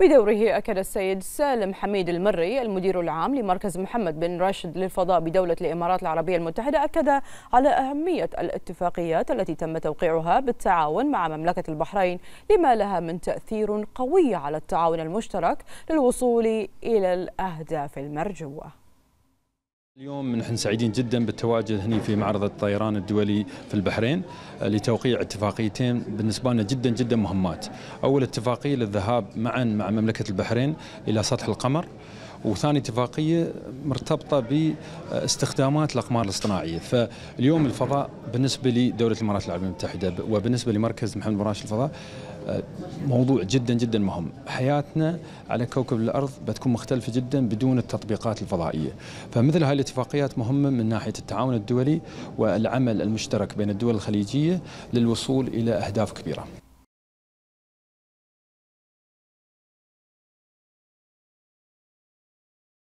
بدوره أكد السيد سالم حميد المري المدير العام لمركز محمد بن راشد للفضاء بدولة الإمارات العربية المتحدة أكد على أهمية الاتفاقيات التي تم توقيعها بالتعاون مع مملكة البحرين لما لها من تأثير قوي على التعاون المشترك للوصول إلى الأهداف المرجوة. اليوم نحن سعيدين جدا بالتواجد هنا في معرض الطيران الدولي في البحرين لتوقيع اتفاقيتين بالنسبة لنا جدا جدا مهمات. أول اتفاقية للذهاب معا مع مملكة البحرين إلى سطح القمر وثاني اتفاقية مرتبطة باستخدامات الأقمار الاصطناعية، فاليوم الفضاء بالنسبة لدولة الإمارات العربية المتحدة وبالنسبة لمركز محمد بن راشد الفضاء موضوع جدا جدا مهم. حياتنا على كوكب الأرض بتكون مختلفة جدا بدون التطبيقات الفضائية. فمثل هذه الاتفاقيات مهمة من ناحية التعاون الدولي والعمل المشترك بين الدول الخليجية للوصول إلى أهداف كبيرة.